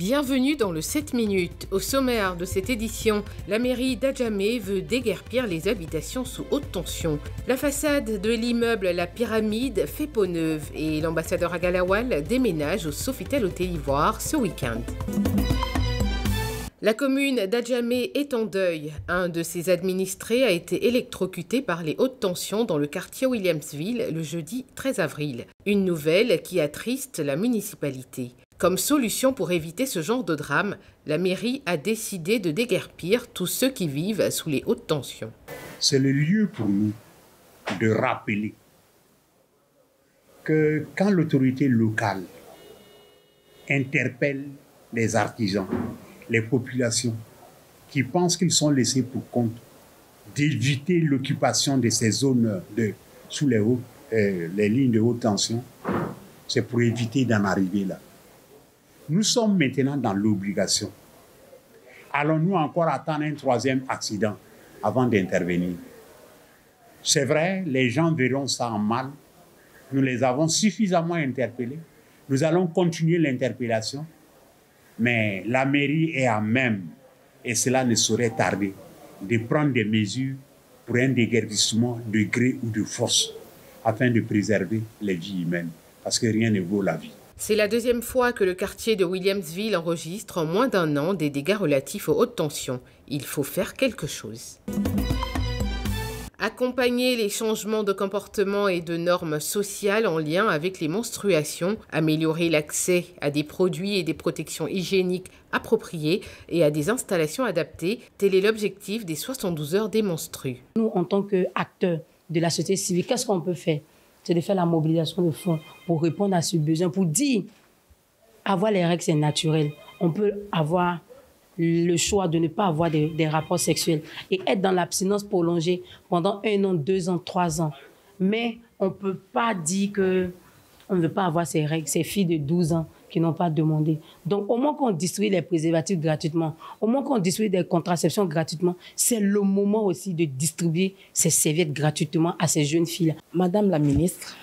Bienvenue dans le 7 minutes. Au sommaire de cette édition, la mairie d'Adjamé veut déguerpir les habitations sous haute tension. La façade de l'immeuble La Pyramide fait peau neuve et l'ambassadeur Agalawal déménage au Sofitel Hôtel Ivoire ce week-end. La commune d'Adjamé est en deuil. Un de ses administrés a été électrocuté par les hautes tensions dans le quartier Williamsville le jeudi 13 avril. Une nouvelle qui attriste la municipalité. Comme solution pour éviter ce genre de drame, la mairie a décidé de déguerpir tous ceux qui vivent sous les hautes tensions. C'est le lieu pour nous de rappeler que quand l'autorité locale interpelle les artisans, les populations qui pensent qu'ils sont laissés pour compte d'éviter l'occupation de ces zones de, sous les, euh, les lignes de haute tension, c'est pour éviter d'en arriver là. Nous sommes maintenant dans l'obligation. Allons-nous encore attendre un troisième accident avant d'intervenir? C'est vrai, les gens verront ça en mal. Nous les avons suffisamment interpellés. Nous allons continuer l'interpellation. Mais la mairie est à même, et cela ne saurait tarder, de prendre des mesures pour un déguerpissement de gré ou de force afin de préserver les vies humaines. Parce que rien ne vaut la vie. C'est la deuxième fois que le quartier de Williamsville enregistre en moins d'un an des dégâts relatifs aux hautes tensions. Il faut faire quelque chose. Accompagner les changements de comportement et de normes sociales en lien avec les menstruations, améliorer l'accès à des produits et des protections hygiéniques appropriées et à des installations adaptées, tel est l'objectif des 72 heures des menstrues. Nous, en tant qu'acteurs de la société civile, qu'est-ce qu'on peut faire? C'est de faire la mobilisation de fonds pour répondre à ce besoin, pour dire, avoir les règles, c'est naturel. On peut avoir le choix de ne pas avoir des, rapports sexuels et être dans l'abstinence prolongée pendant un an, deux ans, trois ans. Mais on ne peut pas dire que on ne veut pas avoir ces règles, ces filles de 12 ans qui n'ont pas demandé. Donc, au moins qu'on distribue les préservatifs gratuitement, au moins qu'on distribue des contraceptions gratuitement, c'est le moment aussi de distribuer ces serviettes gratuitement à ces jeunes filles. Madame la ministre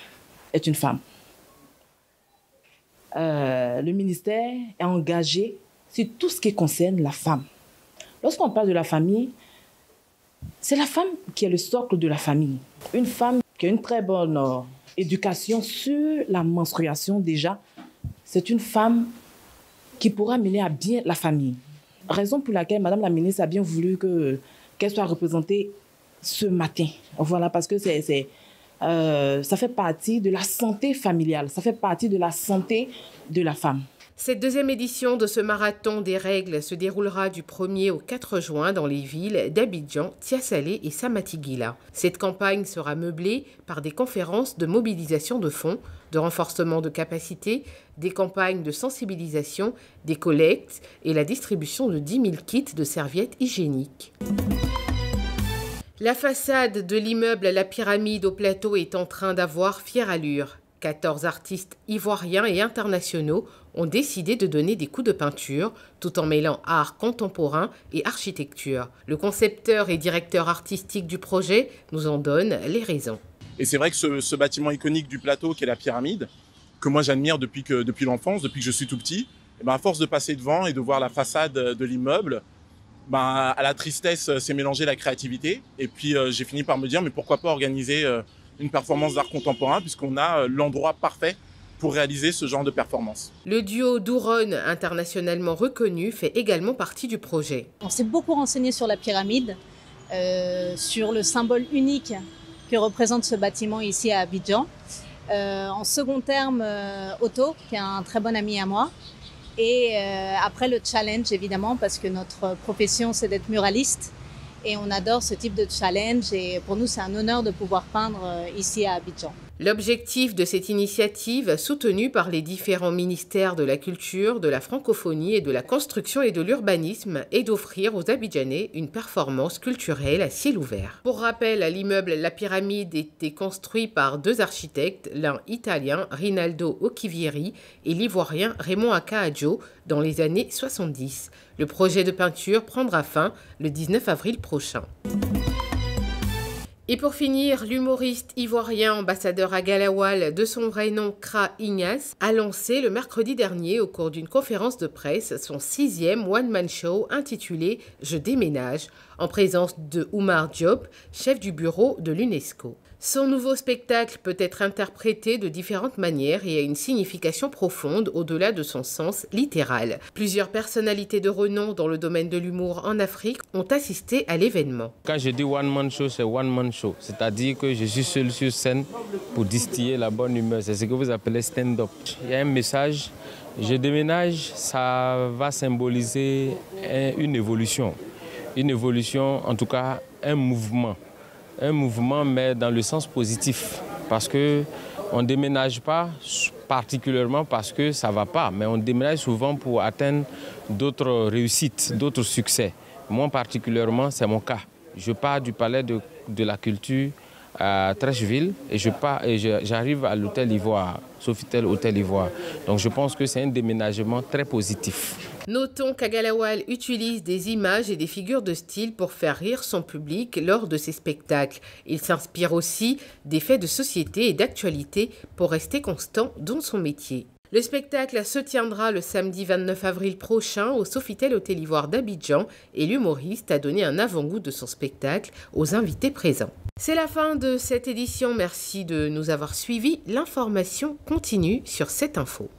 est une femme. Euh, le ministère est engagé sur tout ce qui concerne la femme. Lorsqu'on parle de la famille, c'est la femme qui est le socle de la famille. Une femme qui a une très bonne euh, éducation sur la menstruation déjà, c'est une femme qui pourra mener à bien la famille. Raison pour laquelle Madame la ministre a bien voulu que qu'elle soit représentée ce matin. Voilà, parce que c'est, euh, ça fait partie de la santé familiale, ça fait partie de la santé de la femme. Cette deuxième édition de ce marathon des règles se déroulera du 1er au 4 juin dans les villes d'Abidjan, Tiasalé et Samatigila. Cette campagne sera meublée par des conférences de mobilisation de fonds, de renforcement de capacités, des campagnes de sensibilisation, des collectes et la distribution de 10 000 kits de serviettes hygiéniques. La façade de l'immeuble La Pyramide au plateau est en train d'avoir fière allure. 14 artistes ivoiriens et internationaux ont décidé de donner des coups de peinture tout en mêlant art contemporain et architecture. Le concepteur et directeur artistique du projet nous en donne les raisons. Et c'est vrai que ce, bâtiment iconique du plateau qui est la pyramide, que moi j'admire depuis, que, depuis l'enfance, depuis que je suis tout petit, et eh ben à force de passer devant et de voir la façade de l'immeuble, ben à la tristesse s'est mélangée la créativité. Et puis euh, j'ai fini par me dire mais pourquoi pas organiser euh, une performance d'art contemporain puisqu'on a euh, l'endroit parfait pour réaliser ce genre de performance. Le duo Douron, internationalement reconnu, fait également partie du projet. On s'est beaucoup renseigné sur la pyramide, euh, sur le symbole unique que représente ce bâtiment ici à Abidjan. Euh, en second terme, Otto, qui est un très bon ami à moi. Et après le challenge, évidemment, parce que notre profession, c'est d'être muraliste. Et on adore ce type de challenge et pour nous, c'est un honneur de pouvoir peindre euh, ici à Abidjan. L'objectif de cette initiative, soutenue par les différents ministères de la culture, de la francophonie et de la construction et de l'urbanisme, est d'offrir aux Abidjanais une performance culturelle à ciel ouvert. Pour rappel, l'immeuble La Pyramide était construit par deux architectes, l'un italien, Rinaldo Occhivieri, et l'ivoirien Raymond Akaadjo, dans les années 70. Le projet de peinture prendra fin le 19 avril prochain. Et pour finir, l'humoriste ivoirien ambassadeur à Galawal de son vrai nom Kra Ignace a lancé le mercredi dernier au cours d'une conférence de presse son sixième one-man show intitulé Je déménage en présence de Oumar Diop, chef du bureau de l'UNESCO. Son nouveau spectacle peut être interprété de différentes manières et a une signification profonde au-delà de son sens littéral. Plusieurs personnalités de renom dans le domaine de l'humour en Afrique ont assisté à l'événement. Quand je dis one man show, c'est one man show, c'est-à-dire que je suis seul sur scène pour distiller la bonne humeur. C'est ce que vous appelez stand-up. Il y a un message. Je déménage, ça va symboliser une évolution. Une évolution, en tout cas un mouvement un mouvement, mais dans le sens positif. Parce que on ne déménage pas particulièrement parce que ça ne va pas, mais on déménage souvent pour atteindre d'autres réussites, d'autres succès. Moi particulièrement, c'est mon cas. Je pars du palais de, de la culture à Trècheville et j'arrive à l'hôtel Ivoire, Sofitel Hôtel Ivoire. Donc je pense que c'est un déménagement très positif. Notons qu'Agalawal utilise des images et des figures de style pour faire rire son public lors de ses spectacles. Il s'inspire aussi des faits de société et d'actualité pour rester constant dans son métier. Le spectacle se tiendra le samedi 29 avril prochain au Sofitel Hôtel Ivoire d'Abidjan et l'humoriste a donné un avant-goût de son spectacle aux invités présents. C'est la fin de cette édition, merci de nous avoir suivis. L'information continue sur cette info.